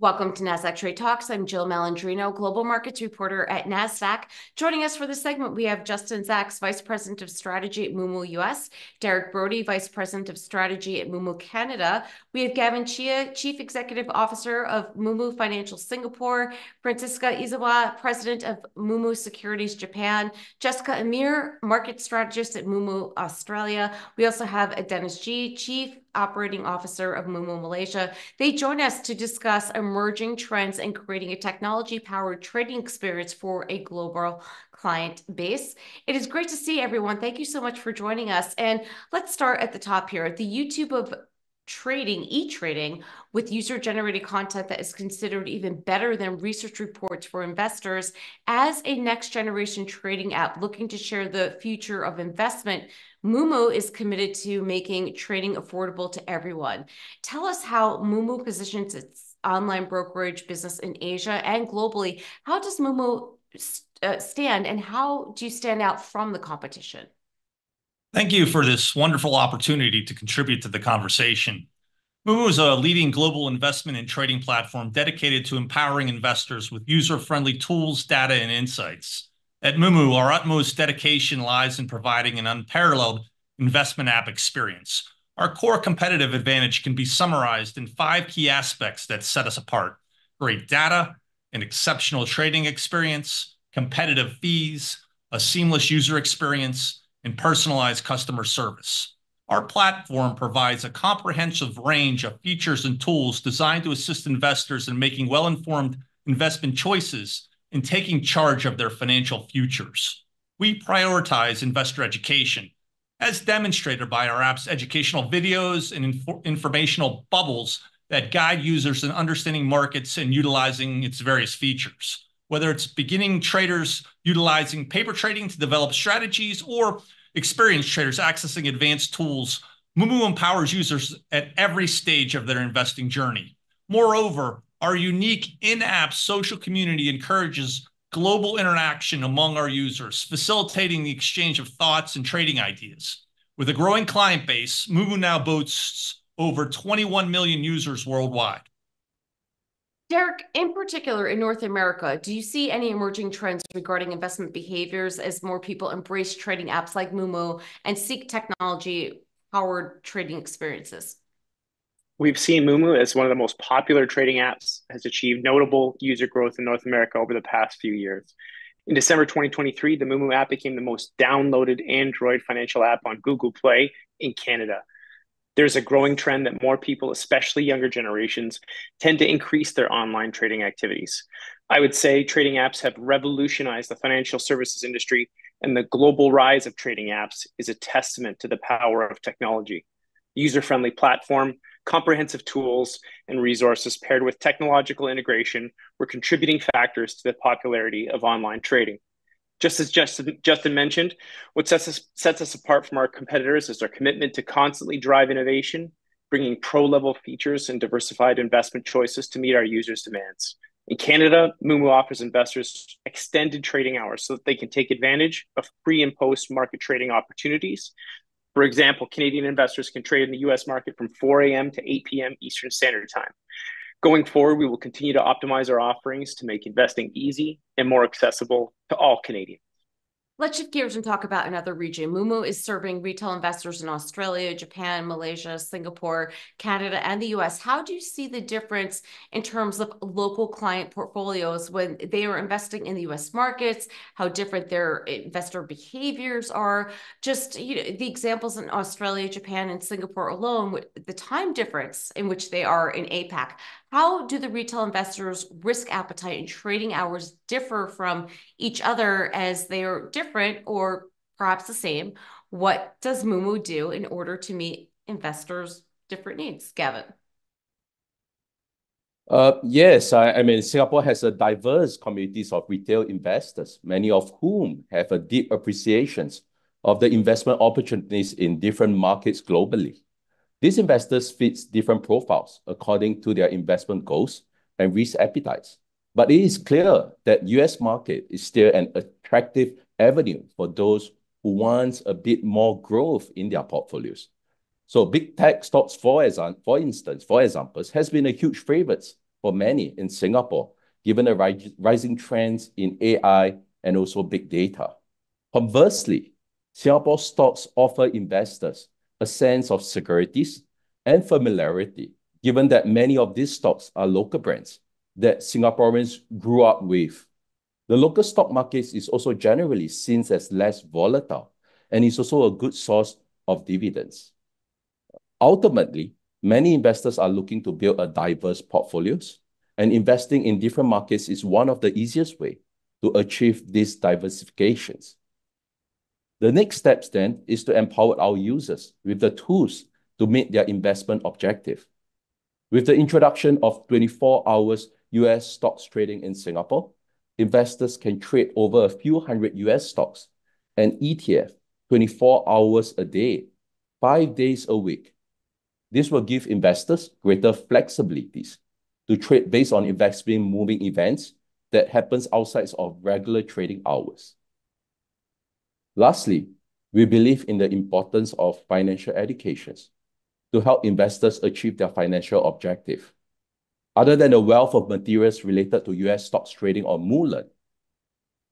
Welcome to NASDAQ Trade Talks. I'm Jill Malandrino, Global Markets Reporter at NASDAQ. Joining us for this segment, we have Justin Zacks, Vice President of Strategy at Moomoo US, Derek Brody, Vice President of Strategy at Moomoo Canada. We have Gavin Chia, Chief Executive Officer of Moomoo Financial Singapore, Franziska Izawa, President of Moomoo Securities Japan, Jessica Amir, Market Strategist at Moomoo Australia. We also have Dennis Ng, Chief Operating Officer of Moomoo Malaysia. They join us to discuss emerging trends and creating a technology-powered trading experience for a global client base. It is great to see everyone. Thank you so much for joining us. And let's start at the top here. The YouTube of trading, e-trading, with user-generated content that is considered even better than research reports for investors as a next-generation trading app looking to share the future of investment. Moomoo is committed to making trading affordable to everyone. Tell us how Moomoo positions its online brokerage business in Asia and globally. How does Moomoo uh, stand, and how do you stand out from the competition? Thank you for this wonderful opportunity to contribute to the conversation. Moomoo is a leading global investment and trading platform dedicated to empowering investors with user-friendly tools, data, and insights. At Moomoo, our utmost dedication lies in providing an unparalleled investment app experience. Our core competitive advantage can be summarized in five key aspects that set us apart: great data, an exceptional trading experience, competitive fees, a seamless user experience, and personalized customer service. Our platform provides a comprehensive range of features and tools designed to assist investors in making well-informed investment choices and taking charge of their financial futures. We prioritize investor education, as demonstrated by our app's educational videos and inf informational bubbles that guide users in understanding markets and utilizing its various features whether it's beginning traders utilizing paper trading to develop strategies or experienced traders accessing advanced tools, Moomoo empowers users at every stage of their investing journey. Moreover, our unique in-app social community encourages global interaction among our users, facilitating the exchange of thoughts and trading ideas. With a growing client base, Moomoo now boasts over 21 million users worldwide. Derek, in particular in North America, do you see any emerging trends regarding investment behaviors as more people embrace trading apps like Moomoo and seek technology-powered trading experiences? We've seen Moomoo as one of the most popular trading apps, has achieved notable user growth in North America over the past few years. In December 2023, the Moomoo app became the most downloaded Android financial app on Google Play in Canada there's a growing trend that more people, especially younger generations, tend to increase their online trading activities. I would say trading apps have revolutionized the financial services industry, and the global rise of trading apps is a testament to the power of technology. User friendly platform, comprehensive tools, and resources paired with technological integration were contributing factors to the popularity of online trading. Just as Justin, Justin mentioned, what sets us, sets us apart from our competitors is our commitment to constantly drive innovation, bringing pro level features and diversified investment choices to meet our users' demands. In Canada, Moomoo offers investors extended trading hours so that they can take advantage of pre and post market trading opportunities. For example, Canadian investors can trade in the US market from 4 a.m. to 8 p.m. Eastern Standard Time. Going forward, we will continue to optimize our offerings to make investing easy and more accessible to all Canadians. Let's shift gears and talk about another region. Moomoo is serving retail investors in Australia, Japan, Malaysia, Singapore, Canada, and the US. How do you see the difference in terms of local client portfolios when they are investing in the US markets, how different their investor behaviors are? Just you know, the examples in Australia, Japan, and Singapore alone, the time difference in which they are in APAC. How do the retail investors' risk appetite and trading hours differ from each other as they are different or perhaps the same? What does Moomoo do in order to meet investors' different needs? Gavin. Uh, yes, I, I, mean, Singapore has a diverse communities of retail investors, many of whom have a deep appreciation of the investment opportunities in different markets globally. These investors fit different profiles according to their investment goals and risk appetites. But it is clear that US market is still an attractive avenue for those who want a bit more growth in their portfolios. So big tech stocks, for example, instance, for examples, has been a huge favorite for many in Singapore, given the rising trends in AI and also big data. Conversely, Singapore stocks offer investors a sense of securities and familiarity, given that many of these stocks are local brands that Singaporeans grew up with. The local stock market is also generally seen as less volatile and is also a good source of dividends. Ultimately, many investors are looking to build a diverse portfolios, and investing in different markets is one of the easiest way to achieve these diversifications. The next steps then is to empower our users with the tools to meet their investment objective. With the introduction of 24 hours U.S. stocks trading in Singapore, investors can trade over a few hundred U.S. stocks and ETF 24 hours a day, five days a week. This will give investors greater flexibilities to trade based on investment moving events that happens outside of regular trading hours. Lastly, we believe in the importance of financial educations to help investors achieve their financial objective. Other than the wealth of materials related to U.S. stocks trading on Moolen,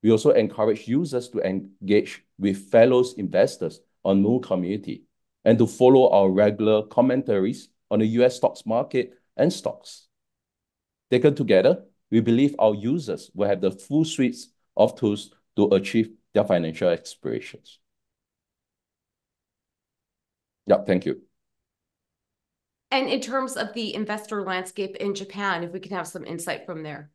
we also encourage users to engage with fellow investors on Moomoo community and to follow our regular commentaries on the U.S. stocks market and stocks. Taken together, we believe our users will have the full suites of tools to achieve their financial aspirations. Yeah, thank you. And in terms of the investor landscape in Japan, if we can have some insight from there.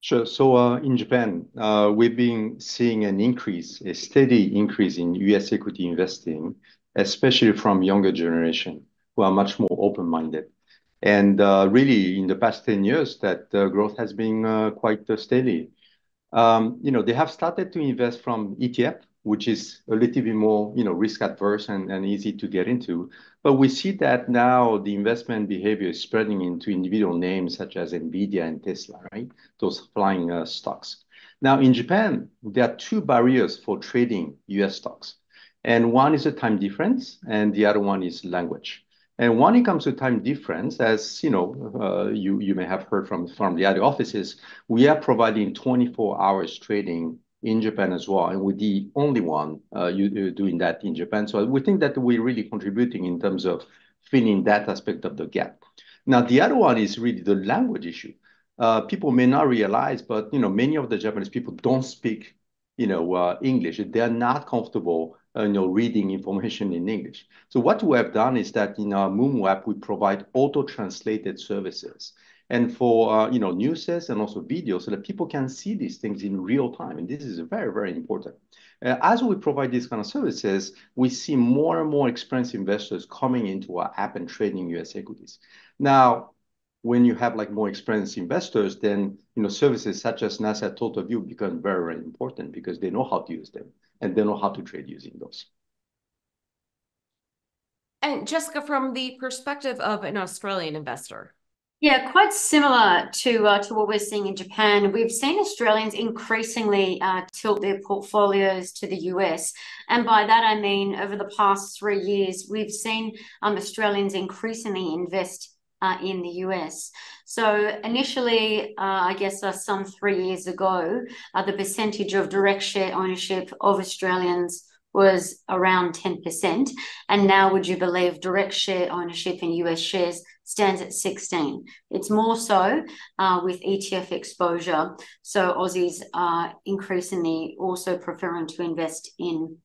Sure. So, uh, in Japan, uh, we've been seeing an increase, a steady increase in U.S. equity investing, especially from younger generation, who are much more open-minded. And, uh, really, in the past 10 years, that growth has been quite steady. Um, you know, they have started to invest from ETF, which is a little bit more, you know, risk adverse and easy to get into. But we see that now the investment behavior is spreading into individual names such as NVIDIA and Tesla, right? Those flying uh, stocks. Now, in Japan, there are two barriers for trading U.S. stocks, and one is a time difference, and the other one is language. And when it comes to time difference, as you know, uh, you you may have heard from the other offices, we are providing 24 hours trading in Japan as well, and we're the only one uh, uh, doing that in Japan. So we think that we're really contributing in terms of filling that aspect of the gap. Now, the other one is really the language issue. People may not realize, but, you know, many of the Japanese people don't speak, you know, English. They're not comfortable, Uh, you know, reading information in English. So what we have done is that in our Moomoo app, we provide auto-translated services, and for, uh, you know, news and also videos, so that people can see these things in real time, and this is very, very important. Uh, as we provide these kind of services, we see more and more experienced investors coming into our app and trading U.S. equities. Now, when you have, like, more experienced investors, then, you know, services such as Nasdaq Total View become very, very important because they know how to use them, and they know how to trade using those. And Jessica, from the perspective of an Australian investor? Yeah, quite similar to uh, to what we're seeing in Japan. We've seen Australians increasingly uh, tilt their portfolios to the U.S., and by that I mean, over the past three years, we've seen um, Australians increasingly invest Uh, in the U.S. So initially, uh, I guess, uh, some three years ago, the percentage of direct share ownership of Australians was around 10%, and now, would you believe, direct share ownership in U.S. shares stands at 16. It's more so with ETF exposure, so Aussies are increasingly also preferring to invest in,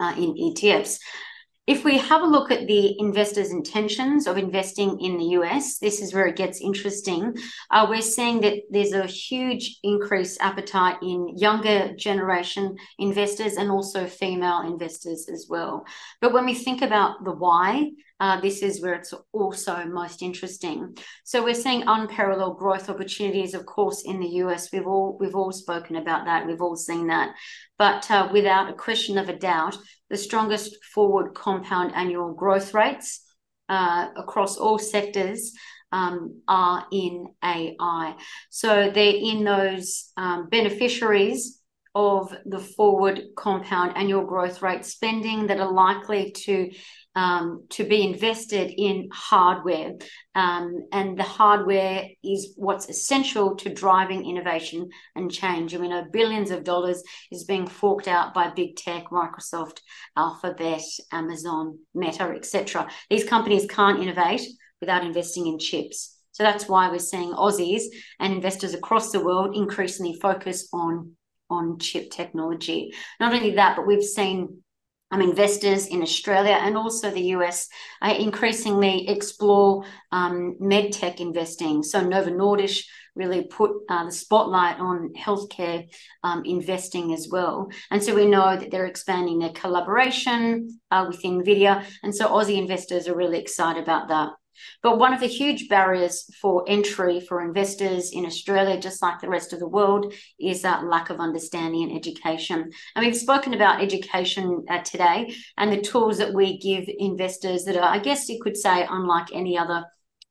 in ETFs. If we have a look at the investors' intentions of investing in the U.S., this is where it gets interesting. Uh, we're seeing that there's a huge increased appetite in younger generation investors and also female investors as well. But when we think about the why, Uh, this is where it's also most interesting. So we're seeing unparalleled growth opportunities, of course, in the U.S. We've all, we've all spoken about that. We've all seen that. But, uh, without a question of a doubt, the strongest forward compound annual growth rates, uh, across all sectors, um, are in AI. So they're in those, um, beneficiaries of the forward compound annual growth rate spending that are likely to um, to be invested in hardware. Um, and the hardware is what's essential to driving innovation and change. I mean, know billions of dollars is being forked out by big tech, Microsoft, Alphabet, Amazon, Meta, etc. These companies can't innovate without investing in chips. So that's why we're seeing Aussies and investors across the world increasingly focus on, on chip technology. Not only that, but we've seen um, investors in Australia and also the US uh, increasingly explore um, medtech investing. So Novo Nordisk really put uh, the spotlight on healthcare um, investing as well. And so we know that they're expanding their collaboration uh, with NVIDIA. And so Aussie investors are really excited about that. But one of the huge barriers for entry for investors in Australia, just like the rest of the world, is that lack of understanding and education. And we've spoken about education uh, today and the tools that we give investors that are, I guess you could say, unlike any other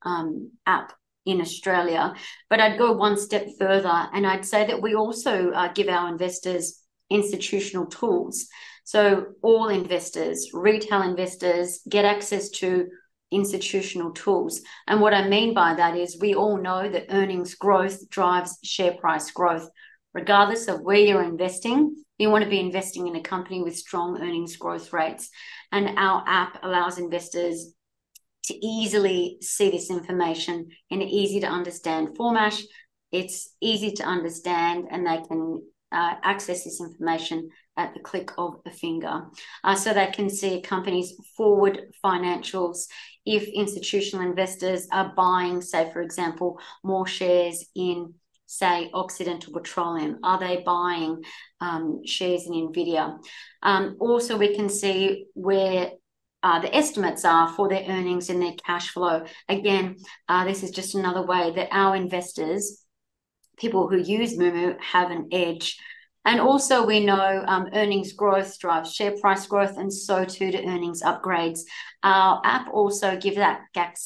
um, app in Australia. But I'd go one step further and I'd say that we also uh, give our investors institutional tools. So all investors, retail investors, get access to institutional tools. And what I mean by that is we all know that earnings growth drives share price growth. Regardless of where you're investing, you want to be investing in a company with strong earnings growth rates. And our app allows investors to easily see this information in an easy to understand format. It's easy to understand, and they can uh, access this information at the click of a finger. Uh, so they can see a company's forward financials if institutional investors are buying, say, for example, more shares in, say, Occidental Petroleum? Are they buying um, shares in NVIDIA? Um, also, we can see where uh, the estimates are for their earnings and their cash flow. Again, uh, this is just another way that our investors, people who use Moomoo, have an edge and also, we know um, earnings growth drives share price growth, and so too do earnings upgrades. Our app also gives that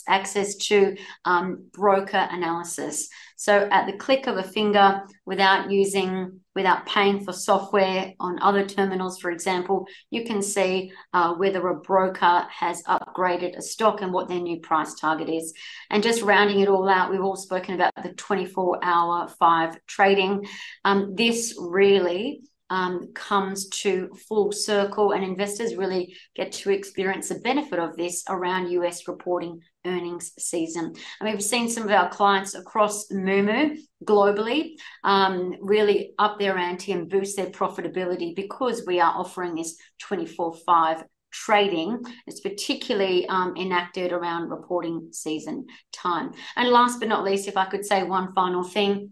access to um, broker analysis. So, at the click of a finger, without using without paying for software on other terminals, for example, you can see uh, whether a broker has upgraded a stock and what their new price target is. And just rounding it all out, we've all spoken about the 24 hour five trading. Um, this really um, comes to full circle, and investors really get to experience the benefit of this around US reporting earnings season. I mean, we've seen some of our clients across Moomoo globally um, really up their ante and boost their profitability because we are offering this 24 5 trading. It's particularly um, enacted around reporting season time. And last but not least, if I could say one final thing,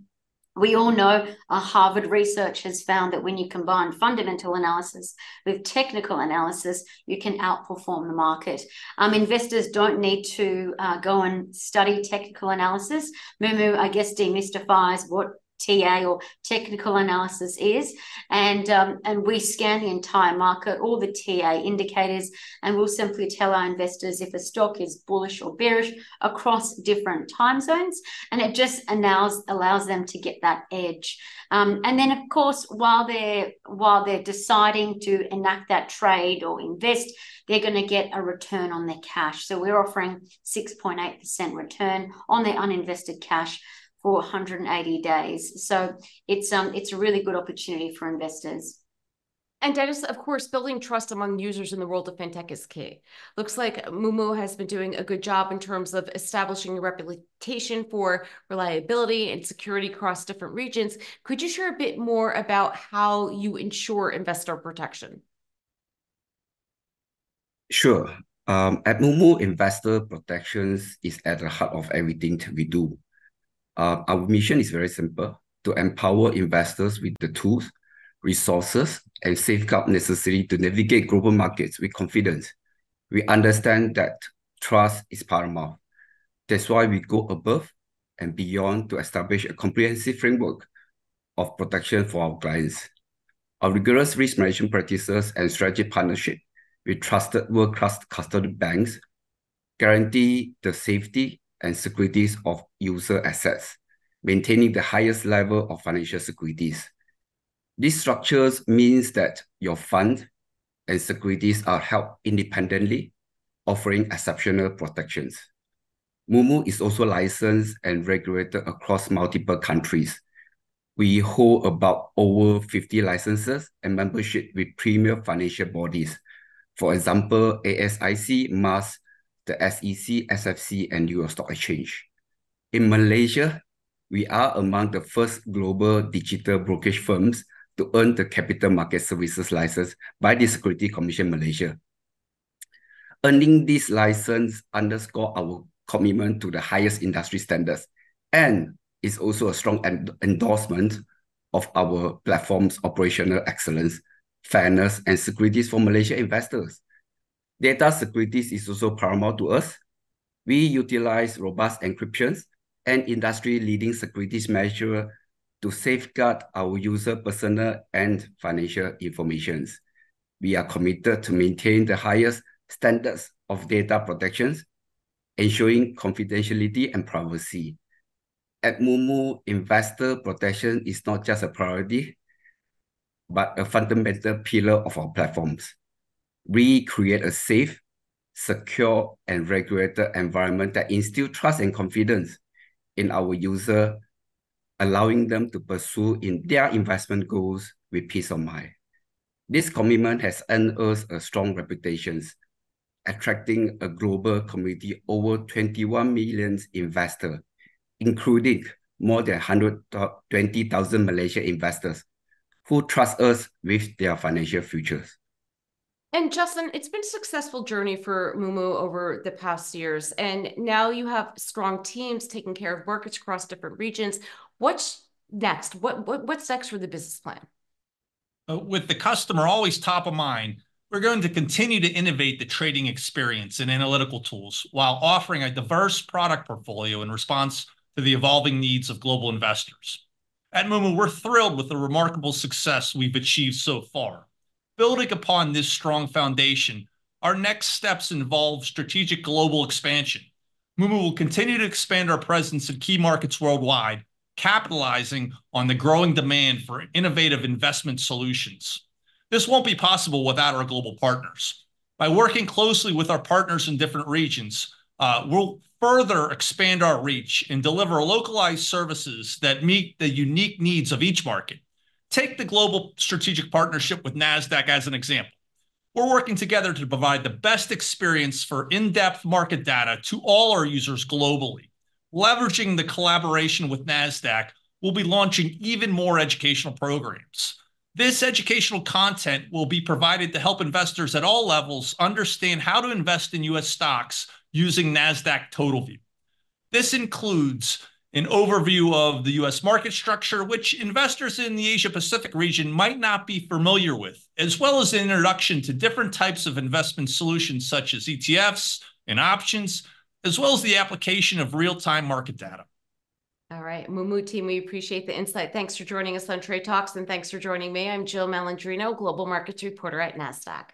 we all know uh, Harvard research has found that when you combine fundamental analysis with technical analysis, you can outperform the market. Um, investors don't need to uh, go and study technical analysis. Moomoo, I guess, demystifies what TA or technical analysis is, and um, and we scan the entire market, all the TA indicators, and we'll simply tell our investors if a stock is bullish or bearish across different time zones, and it just allows allows them to get that edge. Um, and then, of course, while they're while they're deciding to enact that trade or invest, they're going to get a return on their cash. So we're offering 6.8% return on their uninvested cash for 180 days. So it's um it's a really good opportunity for investors. And Dennis, of course, building trust among users in the world of fintech is key. Looks like Moomoo has been doing a good job in terms of establishing a reputation for reliability and security across different regions. Could you share a bit more about how you ensure investor protection? Sure. Um, at Moomoo, investor protections is at the heart of everything we do. Uh, our mission is very simple to empower investors with the tools, resources, and safeguard necessary to navigate global markets with confidence. We understand that trust is paramount. That's why we go above and beyond to establish a comprehensive framework of protection for our clients. Our rigorous risk management practices and strategic partnership with trusted world-class custody banks guarantee the safety and securities of user assets, maintaining the highest level of financial securities. These structures means that your fund and securities are held independently, offering exceptional protections. Moomoo is also licensed and regulated across multiple countries. We hold about over 50 licenses and membership with premier financial bodies. For example, ASIC, MAS, the SEC, SFC, and York Stock Exchange. In Malaysia, we are among the first global digital brokerage firms to earn the Capital Market Services license by the Security Commission Malaysia. Earning this license underscore our commitment to the highest industry standards and is also a strong endorsement of our platform's operational excellence, fairness, and securities for Malaysia investors. Data security is also paramount to us. We utilize robust encryptions and industry-leading security measures to safeguard our user personal and financial informations. We are committed to maintain the highest standards of data protections, ensuring confidentiality and privacy. At Moomoo, investor protection is not just a priority, but a fundamental pillar of our platforms. We create a safe, secure, and regulated environment that instill trust and confidence in our user, allowing them to pursue in their investment goals with peace of mind. This commitment has earned us a strong reputation, attracting a global community over 21 million investors, including more than 120,000 Malaysian investors who trust us with their financial futures. And Justin, it's been a successful journey for Moomoo over the past years, and now you have strong teams taking care of markets across different regions. What's next? What, what what's next for the business plan? Uh, with the customer always top of mind, we're going to continue to innovate the trading experience and analytical tools while offering a diverse product portfolio in response to the evolving needs of global investors. At Moomoo, we're thrilled with the remarkable success we've achieved so far. Building upon this strong foundation, our next steps involve strategic global expansion. Moomoo will continue to expand our presence in key markets worldwide, capitalizing on the growing demand for innovative investment solutions. This won't be possible without our global partners. By working closely with our partners in different regions, uh, we'll further expand our reach and deliver localized services that meet the unique needs of each market. Take the global strategic partnership with NASDAQ as an example. We're working together to provide the best experience for in depth market data to all our users globally. Leveraging the collaboration with NASDAQ, we'll be launching even more educational programs. This educational content will be provided to help investors at all levels understand how to invest in US stocks using NASDAQ TotalView. This includes an overview of the US market structure, which investors in the Asia Pacific region might not be familiar with, as well as an introduction to different types of investment solutions such as ETFs and options, as well as the application of real time market data. All right, Moomoo team, we appreciate the insight. Thanks for joining us on Trade Talks, and thanks for joining me. I'm Jill Malandrino, Global Markets Reporter at NASDAQ.